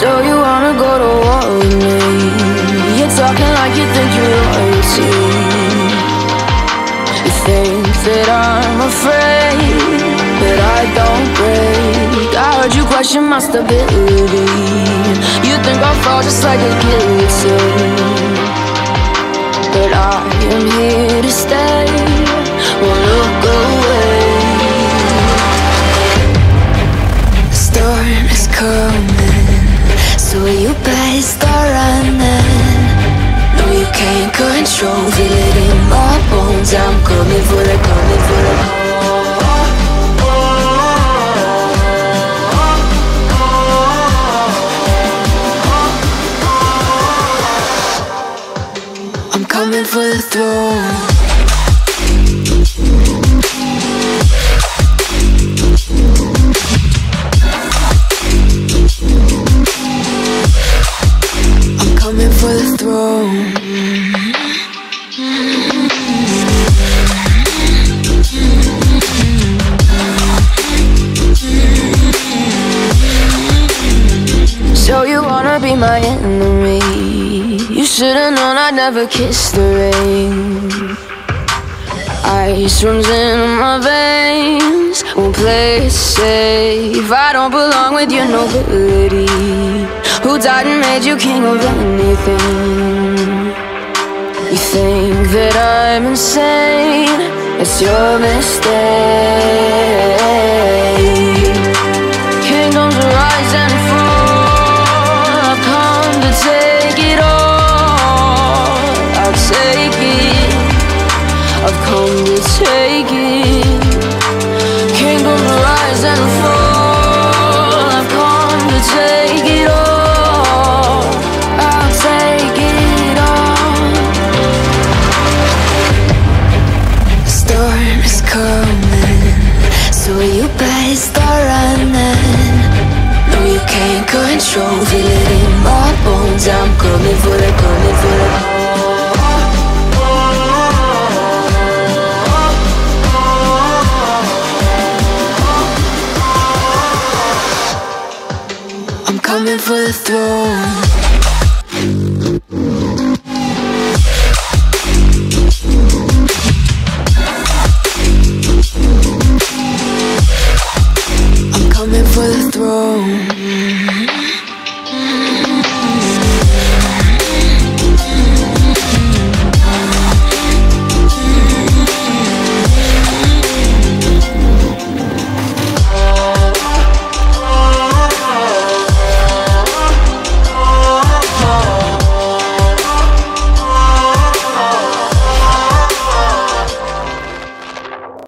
So you wanna go to war with me? You're talking like you think you're royalty You think that I'm afraid But I don't break. I heard you question my stability. You think I'll fall just like a guillotine. But I am here So you better start running. No, you can't control Feel it in my bones I'm coming for the, coming for the I'm coming for the throne So you wanna be my enemy? You should've known I'd never kiss the rain. Ice runs in my veins. Won't play it safe. I don't belong with your nobility Who died and made you king of anything? You think that I'm insane? It's your mistake. Kingdoms rise and fall. I've come to take it all. I'll take it. I've come to take it. Kingdoms rise and fall Sorry you best are running. No you can't control Feel it in my bones I'm coming for the, coming for the I'm coming for the throne. throne.